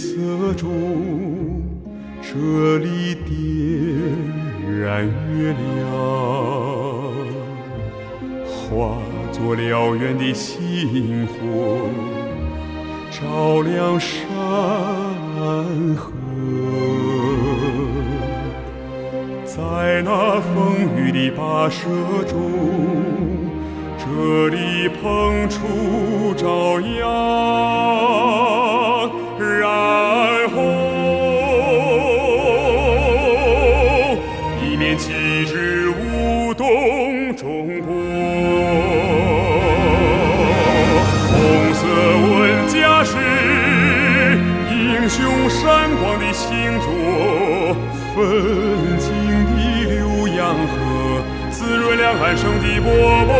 色中，这里点燃月亮，化作燎原的星火，照亮山河。在那风雨的跋涉中，这里碰出朝阳，中国。红色文家是英雄闪光的星座，奋进的浏阳河，滋润两岸生机勃勃。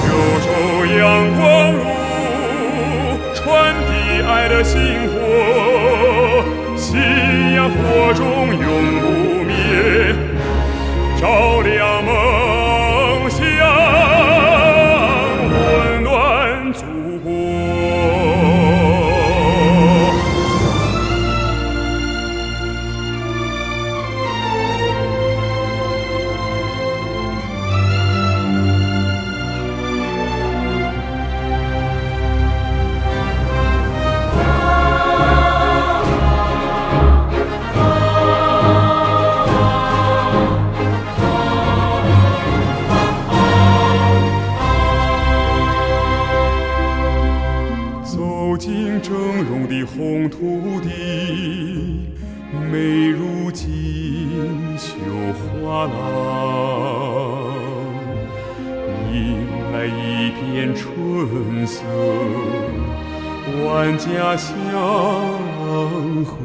秋收阳光路，传递爱的星火，信仰火中永不灭，照亮融的红土地，美如锦绣画廊，迎来一片春色，万家祥和。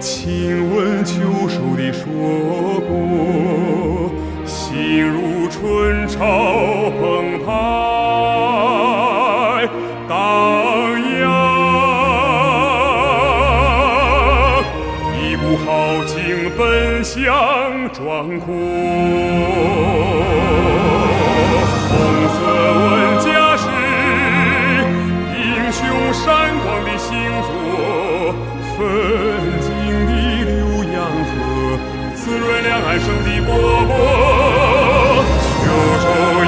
亲吻秋收的硕果，心如春潮澎湃向壮阔。红色文家是英雄闪光的星座，奋进的浏阳河，滋润两岸生机勃勃。秋收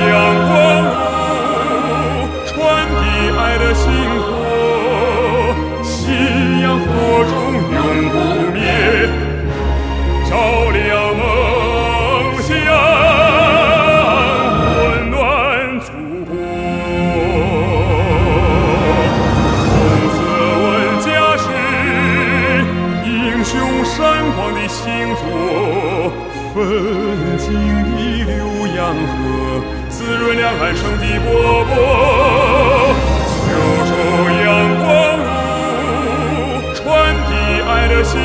阳光露，传递爱的星纯净的浏阳河，滋润两岸生的勃勃。秋收阳光路，传递爱的心